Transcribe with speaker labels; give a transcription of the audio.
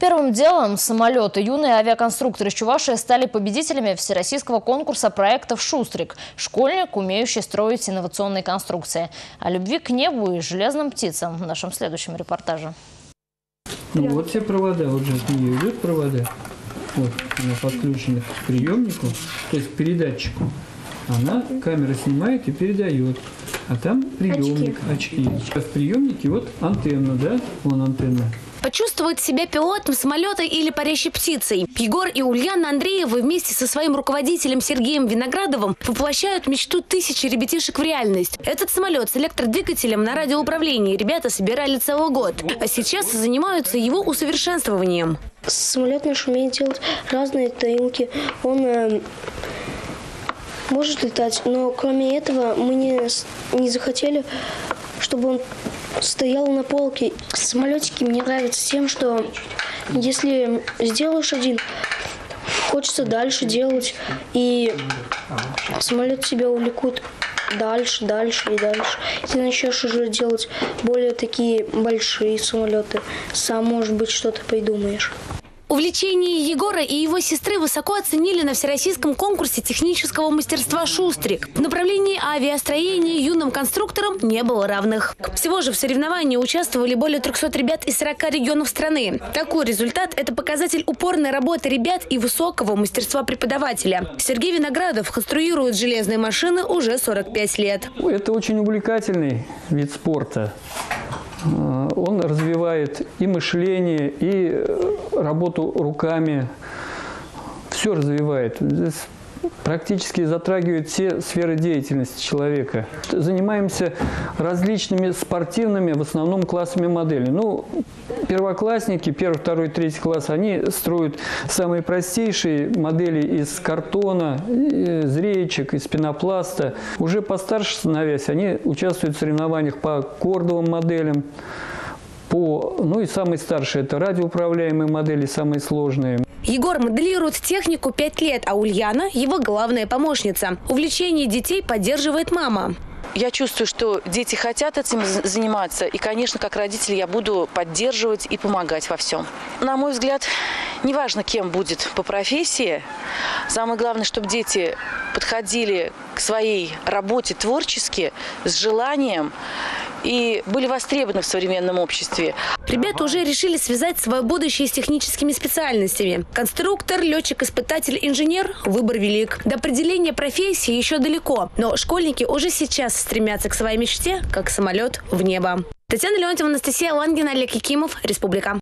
Speaker 1: Первым делом самолеты юные авиаконструкторы из Чувашии стали победителями всероссийского конкурса проектов «Шустрик». Школьник, умеющий строить инновационные конструкции. О любви к небу и железным птицам в нашем следующем репортаже.
Speaker 2: Ну вот все провода, вот же от нее идут провода. Вот она подключена к приемнику, то есть к передатчику. Она камера снимает и передает. А там приемник, очки. А в приемнике вот антенна, да? Вон антенна.
Speaker 3: Почувствовать себя пилотом самолета или парящей птицей. Егор и Ульяна Андреевы вместе со своим руководителем Сергеем Виноградовым воплощают мечту тысячи ребятишек в реальность. Этот самолет с электродвигателем на радиоуправлении ребята собирали целый год, а сейчас занимаются его усовершенствованием.
Speaker 4: Самолет наш умеет делать разные таилки. Он э, может летать, но кроме этого мы не, не захотели, чтобы он стоял на полке. Самолетики мне нравятся тем, что если сделаешь один, хочется дальше делать, и самолет себя увлекут дальше, дальше и дальше. Ты начнешь уже делать более такие большие самолеты, сам, может быть, что-то придумаешь.
Speaker 3: Увлечение Егора и его сестры высоко оценили на всероссийском конкурсе технического мастерства «Шустрик». В направлении авиастроения юным конструкторам не было равных. Всего же в соревновании участвовали более 300 ребят из 40 регионов страны. Такой результат – это показатель упорной работы ребят и высокого мастерства преподавателя. Сергей Виноградов конструирует железные машины уже 45 лет.
Speaker 2: Это очень увлекательный вид спорта. Э, он развивает и мышление, и э, работу руками. Все развивает. Здесь практически затрагивает все сферы деятельности человека. Занимаемся различными спортивными, в основном классами моделей. Ну, первоклассники, первый, второй, третий класс, они строят самые простейшие модели из картона, зреечек, из пенопласта. Уже постарше становясь, они участвуют в соревнованиях по кордовым моделям, по, ну и самые старшие это радиоуправляемые модели, самые сложные.
Speaker 3: Егор моделирует технику 5 лет, а Ульяна – его главная помощница. Увлечение детей поддерживает мама.
Speaker 5: Я чувствую, что дети хотят этим заниматься, и, конечно, как родитель я буду поддерживать и помогать во всем. На мой взгляд, неважно, кем будет по профессии, самое главное, чтобы дети подходили к своей работе творчески, с желанием и были востребованы в современном обществе.
Speaker 3: Ребята уже решили связать свое будущее с техническими специальностями. Конструктор, летчик-испытатель, инженер – выбор велик. До определения профессии еще далеко, но школьники уже сейчас стремятся к своей мечте, как самолет в небо. Татьяна Леонтьева, Анастасия Лангина, Олег Якимов, Республика.